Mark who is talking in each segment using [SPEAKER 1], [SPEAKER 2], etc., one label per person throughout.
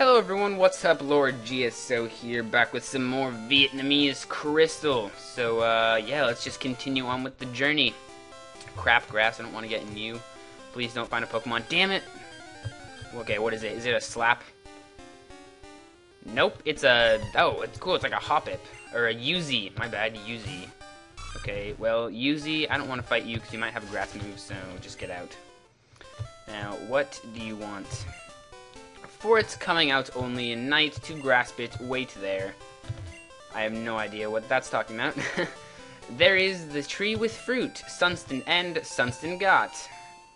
[SPEAKER 1] Hello everyone, what's up? Lord GSO here, back with some more Vietnamese Crystal. So, uh, yeah, let's just continue on with the journey. Crap, grass, I don't want to get you. Please don't find a Pokemon. Damn it! Okay, what is it? Is it a slap? Nope, it's a... Oh, it's cool, it's like a Hoppip. Or a Yuzi. My bad, Yuzi. Okay, well, Yuzi, I don't want to fight you because you might have a grass move, so just get out. Now, what do you want? For its coming out only in night to grasp it, wait there. I have no idea what that's talking about. there is the tree with fruit, Sunston and Sunston got.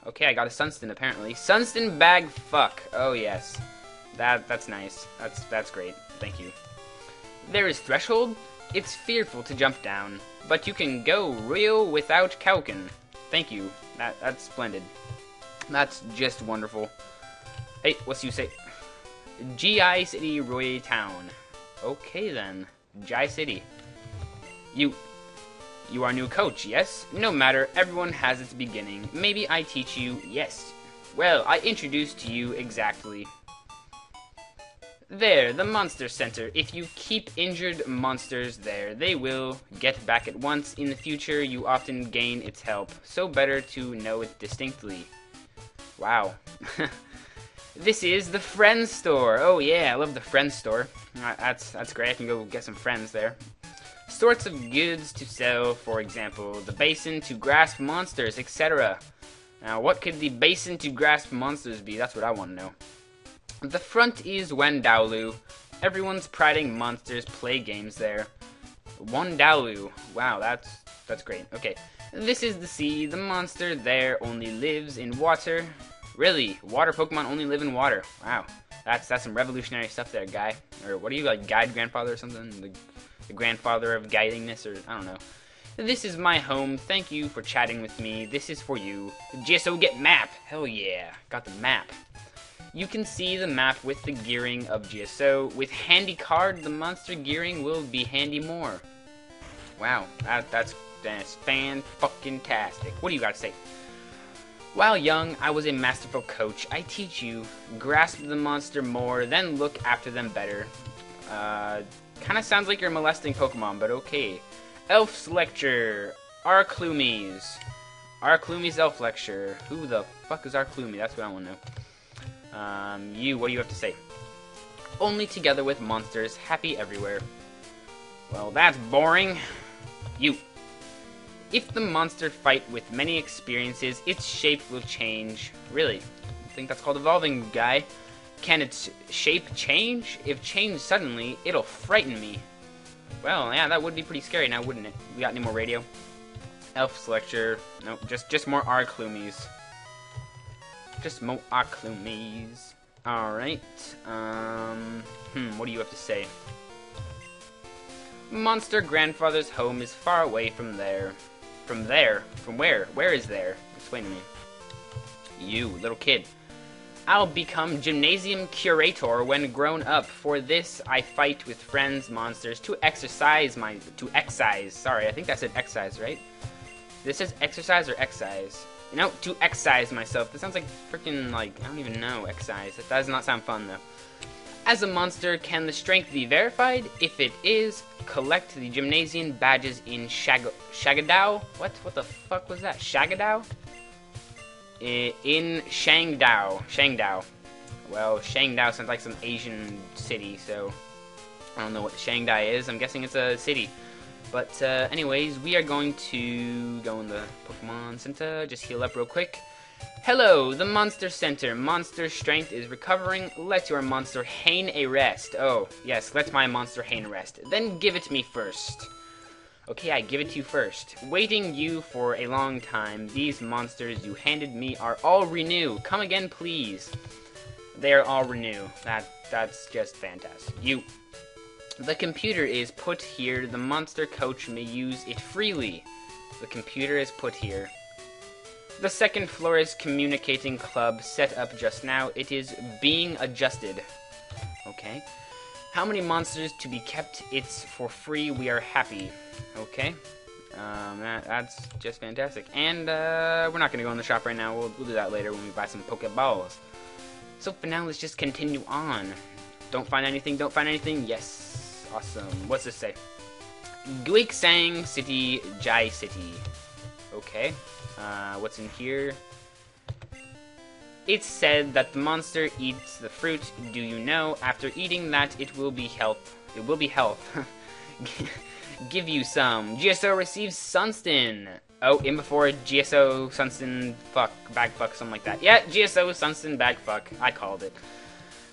[SPEAKER 1] Okay, I got a Sunston apparently. Sunston bag fuck. Oh yes. That that's nice. That's that's great. Thank you. There is threshold. It's fearful to jump down, but you can go real without Kauken. Thank you. That that's splendid. That's just wonderful. Hey, what's you say? GI City Roy Town. Okay then. GI City. You you are new coach, yes? No matter, everyone has its beginning. Maybe I teach you, yes. Well, I introduce to you exactly. There, the Monster Center. If you keep injured monsters there, they will get back at once. In the future, you often gain its help, so better to know it distinctly. Wow. this is the friend Store. Oh yeah, I love the friend Store. That's that's great. I can go get some friends there. Sorts of goods to sell, for example, the basin to grasp monsters, etc. Now, what could the basin to grasp monsters be? That's what I want to know. The front is Wandalu. Everyone's priding monsters play games there. Wandalu. Wow, that's that's great. Okay. This is the sea. The monster there only lives in water. Really? Water Pokemon only live in water. Wow. That's that's some revolutionary stuff there, guy. Or what are you like guide grandfather or something? The, the grandfather of guidingness or I don't know. This is my home. Thank you for chatting with me. This is for you. GSO get map. Hell yeah. Got the map. You can see the map with the gearing of GSO. With handy card, the monster gearing will be handy more. Wow, that, that's that's fan fucking tastic. What do you got to say? While young, I was a masterful coach. I teach you, grasp the monster more, then look after them better. Uh, kind of sounds like you're molesting Pokemon, but okay. Elf's Lecture, Arclumies. Arclumies Elf Lecture. Who the fuck is Arclumie? That's what I want to know. Um, you, what do you have to say? Only together with monsters, happy everywhere. Well, that's boring. You. If the monster fight with many experiences, its shape will change. Really? I think that's called evolving, guy. Can its shape change? If changed suddenly, it'll frighten me. Well, yeah, that would be pretty scary now, wouldn't it? We got any more radio? Elf's lecture. Nope, just just more Arclumies. Just more Arclumies. Alright. Um, hmm, what do you have to say? Monster Grandfather's home is far away from there. From there? From where? Where is there? Explain to me. You, little kid. I'll become gymnasium curator when grown up. For this, I fight with friends, monsters, to exercise my... To excise. Sorry, I think that said excise, right? This says exercise or excise? You know, to excise myself. That sounds like freaking, like, I don't even know, excise. That does not sound fun, though. As a monster, can the strength be verified? If it is, collect the gymnasium badges in Shag? What? What the fuck was that? Shagadao? In Shangdao. Shangdao. Well, Shangdao sounds like some Asian city, so I don't know what Shangdai is. I'm guessing it's a city. But uh, anyways, we are going to go in the Pokemon Center, just heal up real quick. Hello, the Monster Center. Monster strength is recovering. Let your monster Hain a rest. Oh, yes, let my monster Hain rest. Then give it to me first. Okay, I give it to you first. Waiting you for a long time, these monsters you handed me are all renew. Come again, please. They are all renew. That That's just fantastic. You... The computer is put here. The monster coach may use it freely. The computer is put here. The second floor is communicating club set up just now. It is being adjusted. Okay. How many monsters to be kept? It's for free. We are happy. Okay. Um, that, that's just fantastic. And uh, we're not going to go in the shop right now. We'll, we'll do that later when we buy some Pokeballs. So for now, let's just continue on. Don't find anything, don't find anything. Yes. Awesome. What's this say? Guiksang City, Jai City. Okay. Uh, what's in here? It's said that the monster eats the fruit. Do you know? After eating that, it will be health. It will be health. Give you some. GSO receives Sunston. Oh, in before GSO, Sunston, fuck, bag fuck, something like that. Yeah, GSO, Sunston, bag fuck. I called it.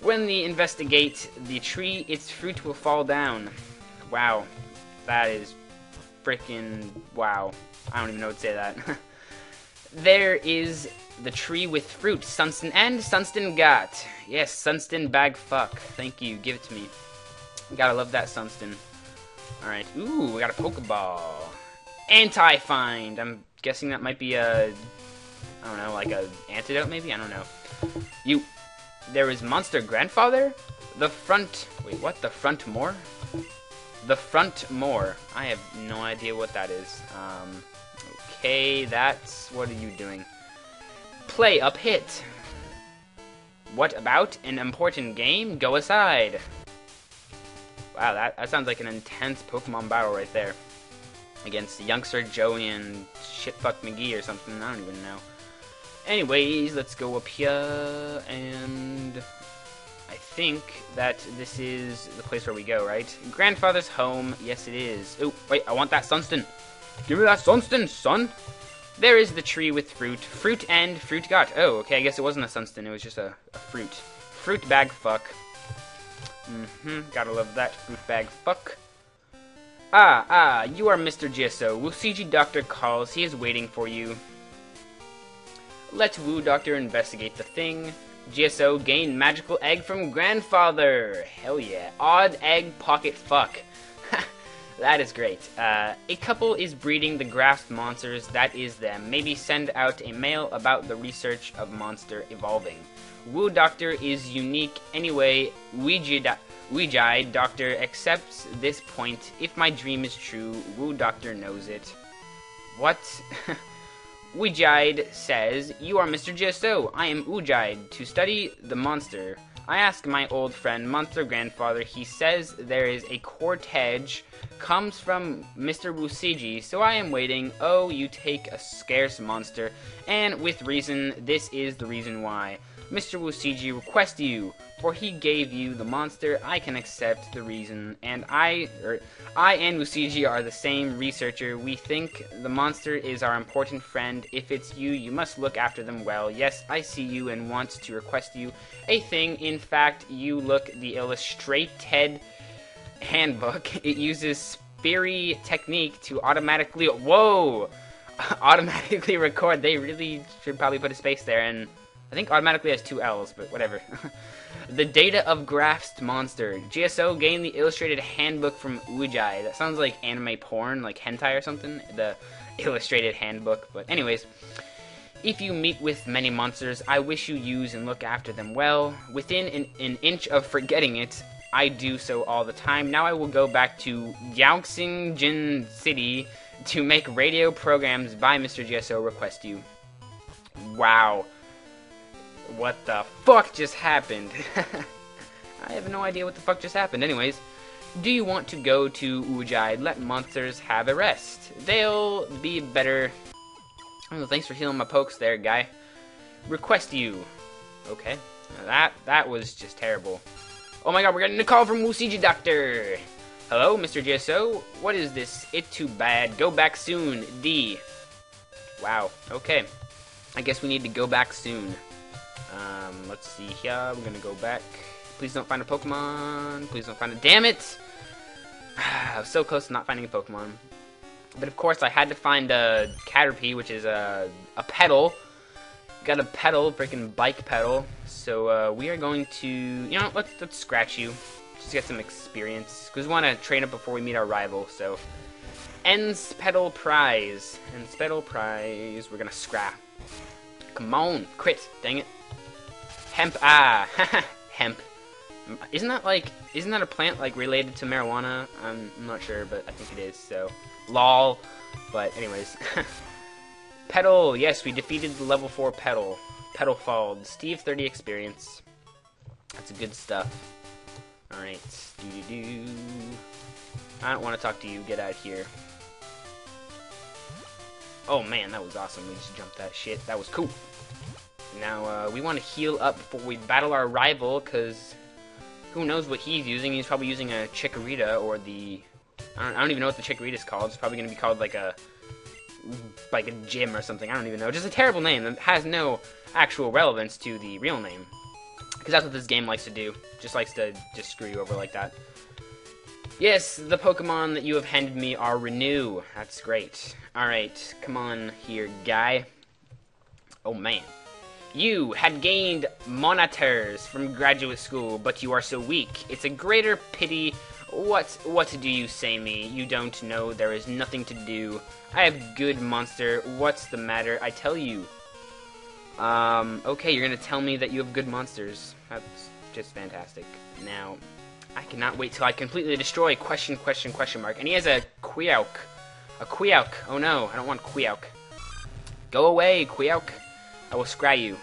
[SPEAKER 1] When they investigate the tree, its fruit will fall down. Wow. That is freaking wow. I don't even know what to say that. there is the tree with fruit, Sunston and Sunston got. Yes, Sunston bag fuck. Thank you, give it to me. Gotta love that Sunston. Alright, ooh, we got a Pokeball. Anti-find. I'm guessing that might be a, I don't know, like a antidote maybe? I don't know. You, there is Monster Grandfather? The front, wait, what? The front more? The front more. I have no idea what that is. Um, okay, that's, what are you doing? Play up hit. What about an important game? Go aside. Wow, that, that sounds like an intense Pokemon battle right there. Against youngster Joey and shitfuck McGee or something, I don't even know. Anyways, let's go up here, and I think that this is the place where we go, right? Grandfather's home, yes it is. Oh, wait, I want that Sunston. Give me that Sunston, son! There is the tree with fruit. Fruit and fruit got. Oh, okay, I guess it wasn't a Sunston, it was just a, a fruit. Fruit bag fuck. Mm-hmm, gotta love that fruit bag fuck. Ah, ah, you are Mr. GSO. Woosiji Doctor calls. He is waiting for you. Let Woo Doctor investigate the thing. GSO gain magical egg from grandfather. Hell yeah. Odd egg pocket fuck. That is great. Uh, a couple is breeding the grasped monsters. That is them. Maybe send out a mail about the research of monster evolving. Woo Doctor is unique anyway. Ouija, Ouija Doctor accepts this point. If my dream is true, Woo Doctor knows it. What? Ouijide says, You are Mr. GSO. I am Ouijide, to study the monster. I ask my old friend, Monster Grandfather. He says there is a cortege comes from Mr. Woosiji, so I am waiting. Oh, you take a scarce monster, and with reason, this is the reason why. Mr. Woosiji request you, for he gave you the monster. I can accept the reason, and I, er, I and Woosiji are the same researcher. We think the monster is our important friend. If it's you, you must look after them well. Yes, I see you and want to request you a thing. In fact, you look the illustrated handbook. It uses Speary technique to automatically, whoa, automatically record. They really should probably put a space there and. I think automatically has two L's, but whatever. the data of Grasped Monster. GSO gained the illustrated handbook from Ujai. That sounds like anime porn, like hentai or something. The illustrated handbook. But anyways, if you meet with many monsters, I wish you use and look after them well. Within an, an inch of forgetting it, I do so all the time. Now I will go back to Jin City to make radio programs by Mr. GSO request you. Wow what the fuck just happened? I have no idea what the fuck just happened. Anyways, do you want to go to Ujai? Let monsters have a rest. They'll be better. Oh, thanks for healing my pokes there, guy. Request you. Okay. Now that that was just terrible. Oh my god, we're getting a call from Woosiji Doctor. Hello, Mr. GSO. What is this? It too bad. Go back soon. D. Wow. Okay. I guess we need to go back soon. Um, let's see here. We're gonna go back. Please don't find a Pokemon. Please don't find a. Damn it! I was so close to not finding a Pokemon. But of course, I had to find a Caterpie, which is a a pedal. Got a pedal, freaking bike pedal. So uh, we are going to, you know, let's let's scratch you, just get some experience, because we want to train up before we meet our rival. So, ends pedal prize, ends pedal prize. We're gonna scrap. Come on, quit! Dang it. Hemp, ah, hemp. Isn't that like, isn't that a plant like related to marijuana? I'm, not sure, but I think it is, so. Lol. But anyways. Petal, yes, we defeated the level 4 Petal. Petal Falled. Steve 30 experience. That's good stuff. Alright. Doo -doo -doo. I don't want to talk to you. Get out of here. Oh man, that was awesome. We just jumped that shit. That was cool. Now, uh, we want to heal up before we battle our rival, because who knows what he's using. He's probably using a Chikorita or the... I don't, I don't even know what the Chikorita is called. It's probably going to be called like a like a gym or something. I don't even know. Just a terrible name that has no actual relevance to the real name. Because that's what this game likes to do. Just likes to just screw you over like that. Yes, the Pokemon that you have handed me are Renew. That's great. Alright, come on here, guy. Oh, man. You had gained monitors from graduate school, but you are so weak. It's a greater pity. What, what do you say me? You don't know there is nothing to do. I have good monster. What's the matter? I tell you. Um, okay, you're gonna tell me that you have good monsters. That's just fantastic. Now, I cannot wait till I completely destroy question, question, question mark. And he has a Queauk. A Queauk. Oh no, I don't want Queauk. Go away, Queauk. I will scry you.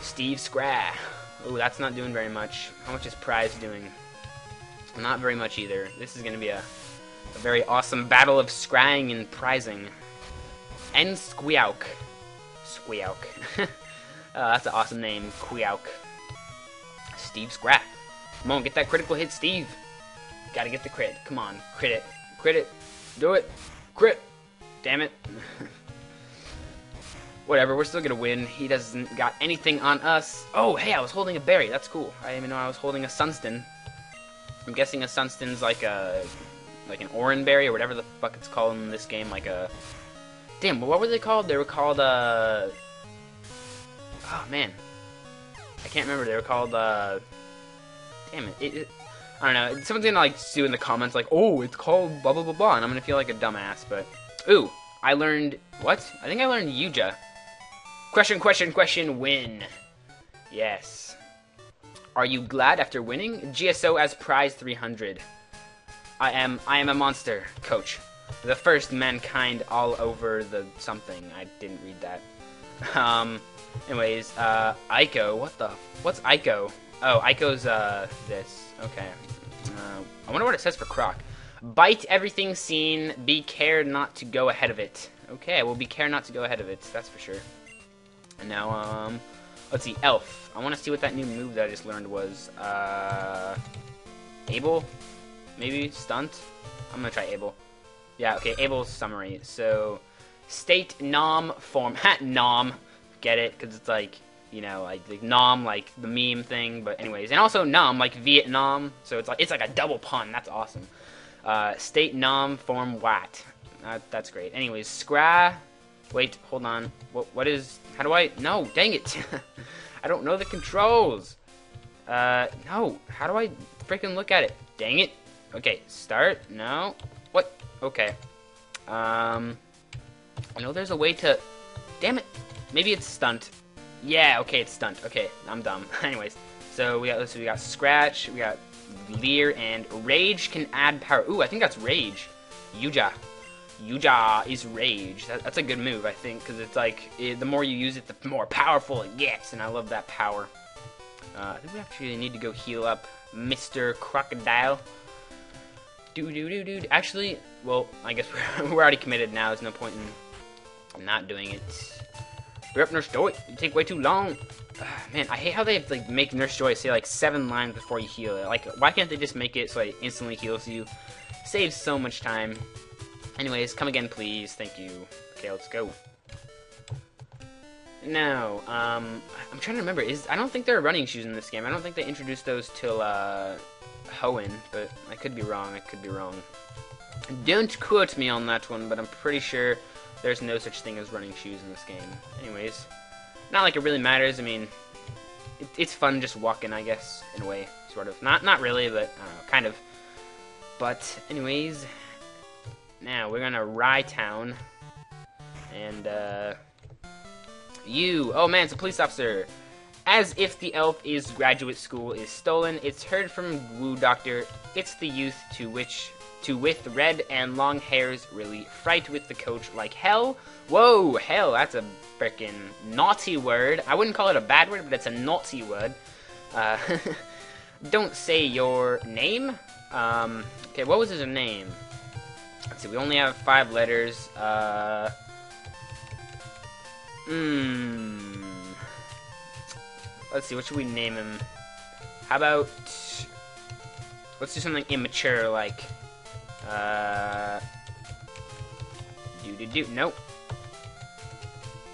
[SPEAKER 1] Steve Scry. Oh, that's not doing very much. How much is Prize doing? Not very much either. This is going to be a, a, very awesome battle of scrying and prizing. And Squeauk. Squeauk. uh, that's an awesome name, Queauk. Steve Scrap. Come on, get that critical hit, Steve. Gotta get the crit. Come on, crit it. Crit it. Do it. Crit. Damn it. Whatever, we're still gonna win. He doesn't got anything on us. Oh, hey, I was holding a berry. That's cool. I didn't even know I was holding a Sunston. I'm guessing a Sunston's like a like an Oran berry or whatever the fuck it's called in this game. Like a damn, what were they called? They were called uh. Oh man, I can't remember. They were called uh. Damn it. it, it I don't know. Someone's gonna like sue in the comments like, oh, it's called blah blah blah blah, and I'm gonna feel like a dumbass. But ooh, I learned what? I think I learned Yuja. Question, question, question. Win. Yes. Are you glad after winning? GSO as prize 300. I am. I am a monster, coach. The first mankind all over the something. I didn't read that. Um. Anyways, uh, Aiko. What the? What's Aiko? Oh, Aiko's uh this. Okay. Uh, I wonder what it says for Croc. Bite everything seen. Be care not to go ahead of it. Okay, well, be care not to go ahead of it. That's for sure. And now, um, let's see, Elf. I want to see what that new move that I just learned was. Uh, Able? Maybe? Stunt? I'm going to try Able. Yeah, okay, Able's summary. So, state nom form. Hat nom. Get it? Because it's like, you know, like, like nom, like the meme thing. But anyways, and also nom, like Vietnam. So it's like it's like a double pun. That's awesome. Uh, state nom form wat. Uh, that's great. Anyways, scry. Wait, hold on. What? What is? How do I? No, dang it. I don't know the controls. Uh, no. How do I freaking look at it? Dang it. Okay, start. No. What? Okay. Um, I know there's a way to. Damn it. Maybe it's stunt. Yeah. Okay, it's stunt. Okay, I'm dumb. Anyways, so we got so we got scratch. We got leer and rage can add power. Ooh, I think that's rage. Yuja. Yuja is Rage. That, that's a good move, I think, because it's like, it, the more you use it, the more powerful it gets, and I love that power. Uh, I think we actually need to go heal up Mr. Crocodile. Do do do do. Actually, well, I guess we're, we're already committed now. There's no point in not doing it. Hurry up, Nurse Joy. You take way too long. Uh, man, I hate how they like make Nurse Joy say like seven lines before you heal it. Like, why can't they just make it so it instantly heals you? Saves so much time. Anyways, come again, please. Thank you. Okay, let's go. Now, um, I'm trying to remember. Is I don't think there are running shoes in this game. I don't think they introduced those till uh, Hoenn, but I could be wrong. I could be wrong. Don't quote me on that one, but I'm pretty sure there's no such thing as running shoes in this game. Anyways, not like it really matters. I mean, it, it's fun just walking, I guess, in a way, sort of. Not not really, but know, kind of. But anyways, now, we're gonna Rye Town. And, uh... You! Oh man, it's a police officer! As if the elf is graduate school is stolen, it's heard from Wu Doctor. It's the youth to which to with red and long hairs really fright with the coach like hell. Whoa, hell, that's a freaking naughty word. I wouldn't call it a bad word, but it's a naughty word. Uh, don't say your name. Um, okay, what was his name? Let's see, we only have five letters. Uh, hmm. Let's see, what should we name him? How about... Let's do something immature, like... Uh... Do do do. Nope.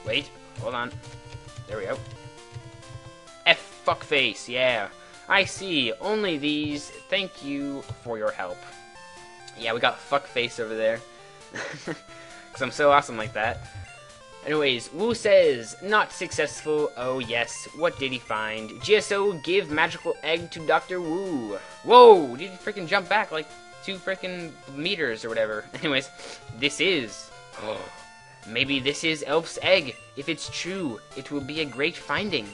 [SPEAKER 1] Wait. Hold on. There we go. F fuckface. Yeah. I see. Only these. Thank you for your help. Yeah, we got fuckface over there. Because I'm so awesome like that. Anyways, Wu says, not successful. Oh yes, what did he find? GSO give magical egg to Dr. Wu. Whoa, did he freaking jump back like two freaking meters or whatever? Anyways, this is. Oh, maybe this is Elf's egg. If it's true, it will be a great finding.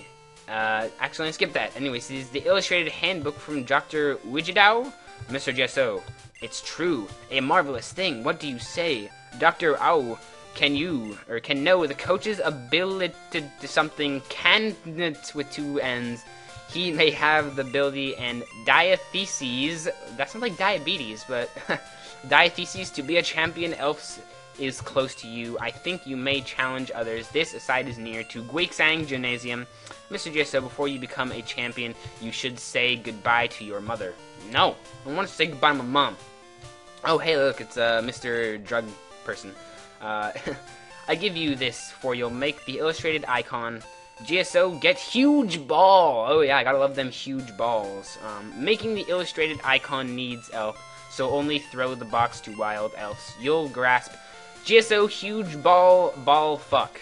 [SPEAKER 1] Uh, actually, I skipped that. Anyways, this is the illustrated handbook from Dr. Widgedao, Mr. GSO. It's true, a marvelous thing. What do you say? Dr. Au can you or can know the coach's ability to something candidate with two ends. He may have the ability and diatheses. That sounds like diabetes, but diatheses to be a champion elf is close to you. I think you may challenge others. This aside is near to Guixang Gymnasium. Mr. Jesso, before you become a champion, you should say goodbye to your mother. No, I want to say goodbye to my mom. Oh, hey, look, it's uh, Mr. Drug Person. Uh, I give you this for you'll make the illustrated icon. GSO, get huge ball! Oh yeah, I gotta love them huge balls. Um, making the illustrated icon needs elf, so only throw the box to wild elves. You'll grasp GSO huge ball ball fuck.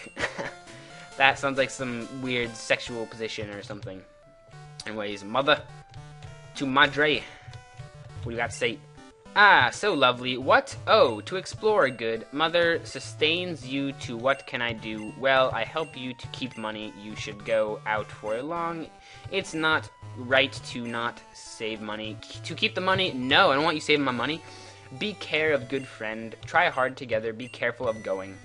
[SPEAKER 1] that sounds like some weird sexual position or something. Anyways, mother to madre. What do you got to say? Ah, so lovely. What? Oh, to explore good. Mother sustains you to what can I do? Well, I help you to keep money. You should go out for a long. It's not right to not save money. To keep the money? No, I don't want you saving my money. Be care of good friend. Try hard together. Be careful of going.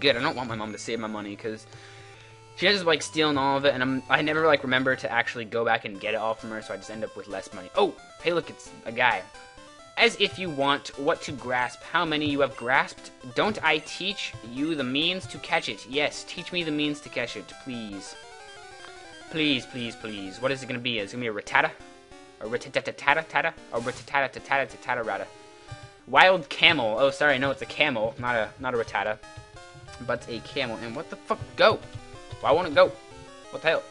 [SPEAKER 1] Good. I don't want my mom to save my money because she up like stealing all of it, and I'm I never like remember to actually go back and get it all from her, so I just end up with less money. Oh, hey, look, it's a guy as if you want what to grasp, how many you have grasped. Don't I teach you the means to catch it? Yes, teach me the means to catch it, please. Please, please, please. What is it gonna be? Is it gonna be a Rattata? A ratatata tata? A ratatata tatata tatata rata. Wild camel. Oh, sorry, no, it's a camel, not a not a Rattata, but a camel. And what the fuck? Go. Why won't it go? What the hell?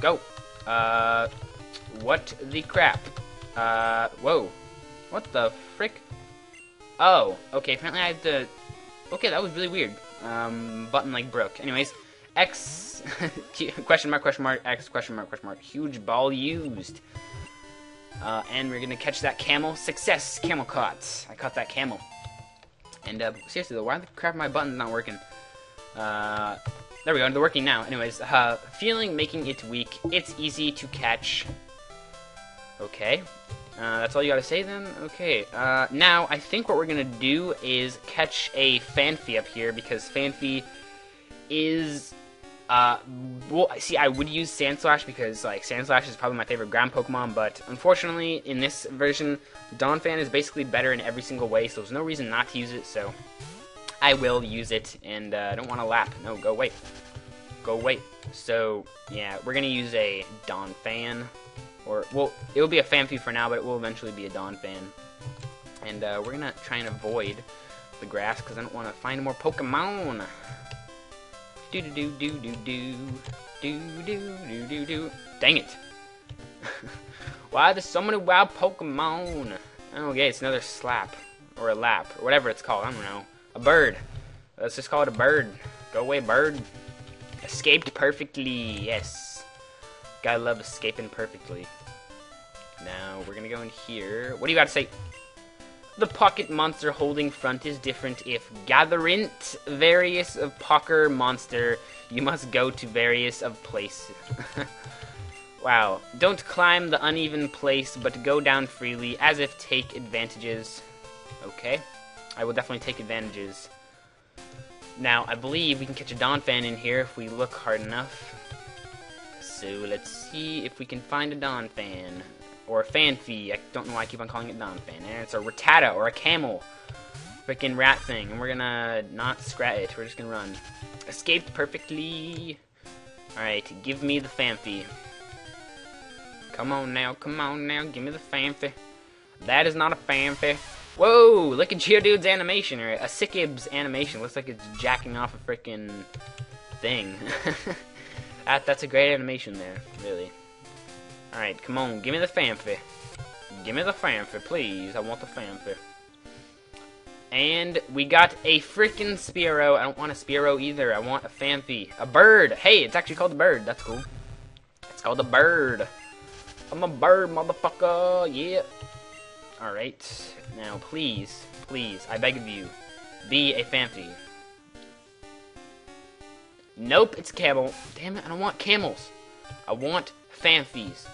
[SPEAKER 1] Go. Uh, what the crap? Uh, whoa. What the frick? Oh, okay, apparently I have to... Okay, that was really weird. Um, button, like, broke. Anyways, X... question mark, question mark, X, question mark, question mark. Huge ball used. Uh, and we're gonna catch that camel. Success! Camel caught. I caught that camel. And, uh, seriously though, why the crap my button's not working? Uh, there we go, they're working now. Anyways, uh, feeling making it weak. It's easy to catch. Okay. Uh, that's all you gotta say then? Okay, uh, now I think what we're gonna do is catch a Phanpy up here because Phanpy is, uh, well, see, I would use Sandslash because, like, Sandslash is probably my favorite ground Pokemon, but unfortunately, in this version, Donphan is basically better in every single way, so there's no reason not to use it, so I will use it, and uh, I don't want to lap. No, go away. Go away. So, yeah, we're gonna use a Donphan. Or, well, it will be a Phanpy for now, but it will eventually be a Donphan. And uh, we're going to try and avoid the grass because I don't want to find more Pokemon. Do do do do do do do do do do do. Dang it! Why there's so many wild Pokemon? Okay, it's another slap or a lap or whatever it's called. I don't know. A bird. Let's just call it a bird. Go away, bird. Escaped perfectly. Yes. Gotta love escaping perfectly. Now, we're gonna go in here. What do you got to say? The pocket monster holding front is different if gatherint various of pocker monster. You must go to various of place. wow. Don't climb the uneven place, but go down freely, as if take advantages. Okay. I will definitely take advantages. Now, I believe we can catch a Donphan in here if we look hard enough So let's see if we can find a Donphan. Or a Phanpy. I don't know why I keep on calling it Donphan. And it's a Rattata or a Camel. Freaking rat thing. And we're gonna not scrat it. We're just gonna run. Escaped perfectly. Alright, give me the Phanpy. Come on now, come on now, give me the Phanpy. That is not a Phanpy. Whoa, look at Geodude's animation, or a Sickib's animation. Looks like it's jacking off a freaking thing. that, that's a great animation there, really. Alright, come on, give me the Phanpy. Give me the Phanpy, please. I want the Phanpy. And we got a freaking Spearow. I don't want a Spearow either. I want a Phanpy. A bird. Hey, it's actually called a bird. That's cool. It's called a bird. I'm a bird, motherfucker. Yeah. Alright. Now, please, please, I beg of you, be a Phanpy. Nope, it's camel. Damn it, I don't want camels. I want Phanphys.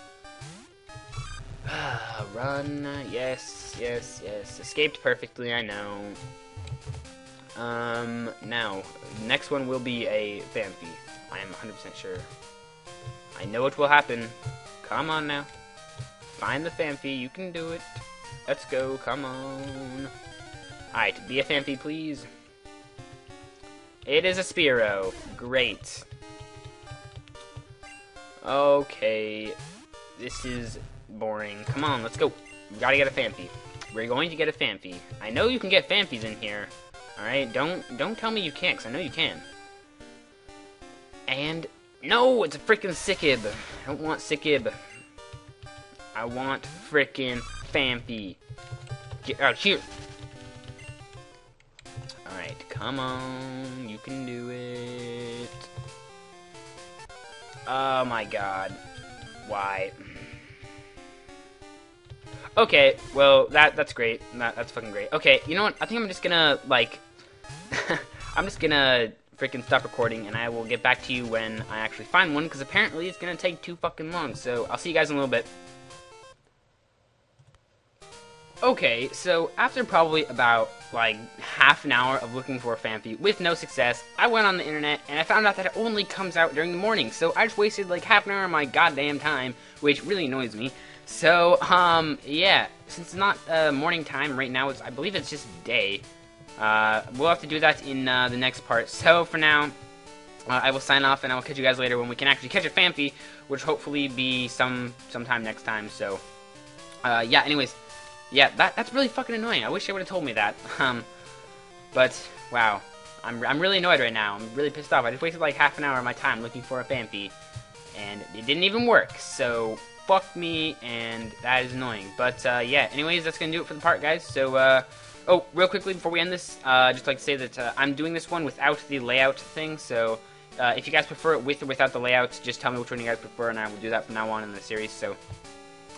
[SPEAKER 1] Run. Yes, yes, yes. Escaped perfectly, I know. Um, now, next one will be a Phanpy. I am 100% sure. I know it will happen. Come on now. Find the Phanpy, you can do it. Let's go, come on. Alright, be a Phanpy, please. It is a Spearow. Great. Okay. This is boring. Come on, let's go. We gotta get a Phanpy. We're going to get a Phanpy. I know you can get Phanpys in here. Alright, don't don't tell me you can't, because I know you can. And, no, it's a freaking Sickib. I don't want Sickib. I want freaking Phanpy. Get out here. Alright, come on. You can do it. Oh my god. Why? Okay, well, that that's great. That, that's fucking great. Okay, you know what? I think I'm just gonna, like... I'm just gonna freaking stop recording, and I will get back to you when I actually find one, because apparently it's gonna take too fucking long. So, I'll see you guys in a little bit. Okay, so after probably about like half an hour of looking for a Phanpy with no success, I went on the internet and I found out that it only comes out during the morning. So I just wasted like half an hour of my goddamn time, which really annoys me. So, um, yeah, since it's not uh, morning time right now, it's I believe it's just day. Uh, we'll have to do that in uh, the next part. So for now, uh, I will sign off and I will catch you guys later when we can actually catch a Phanpy, which hopefully be some sometime next time. So, uh, yeah. Anyways. Yeah, that that's really fucking annoying. I wish they would have told me that. Um, but wow, I'm I'm really annoyed right now. I'm really pissed off. I just wasted like half an hour of my time looking for a Phanpy, and it didn't even work. So fuck me, and that is annoying. But uh, yeah, anyways, that's gonna do it for the part, guys. So uh, oh, real quickly before we end this, uh, just like to say that uh, I'm doing this one without the layout thing. So uh, if you guys prefer it with or without the layout, just tell me which one you guys prefer, and I will do that from now on in the series. So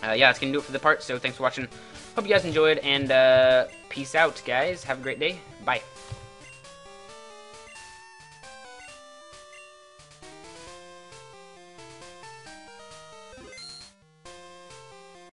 [SPEAKER 1] uh, yeah, that's gonna do it for the part. So thanks for watching. Hope you guys enjoyed, and peace out, guys. Have a great day. Bye.